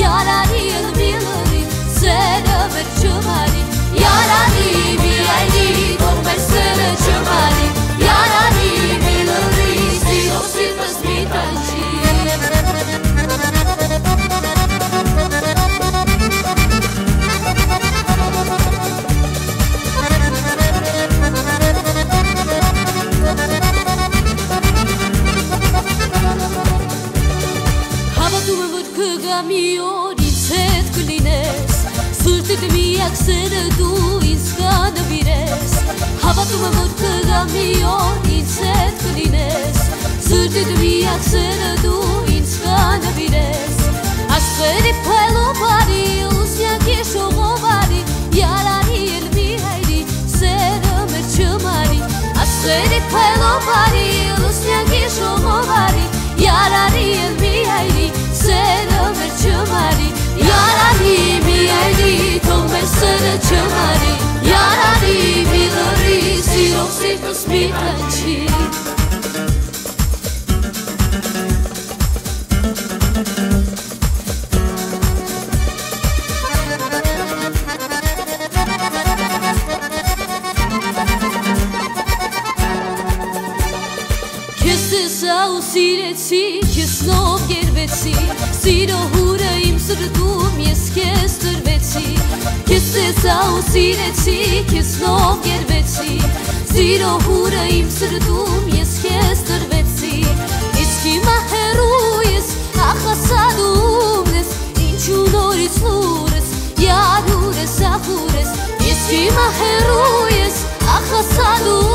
Yaralı yılım մտքը գամի օր ինձ հետ կլինես Սրտիդ միակ սերը դու ինձ կանվիրես Հավատում եմ որ կգամի օր ինձ հետ կլինես Սրտիդ միակ սերը դու ինձ կանվիրես Աստղերի փայլով արի ուսյակի շողով արի Յարանի էլ մի հայրի սերը մեր չմարի Աստղերի փայլով արի ուսյակի տեսա ու սիրեցի, քեզ նով գերվեցի Սիրո հուրը իմ սրտում ես քեզ տրվեցի Քեզ տեսա ու սիրեցի, քեզ նով գերվեցի Սիրո հուրը իմ սրտում ես քեզ տրվեցի Իսկ հիմա հեռու ես ախասադում ես Ինչու նորից լուրես, յարուր ես, ախուր ես Իսկ հիմա հեռու ես ախասադում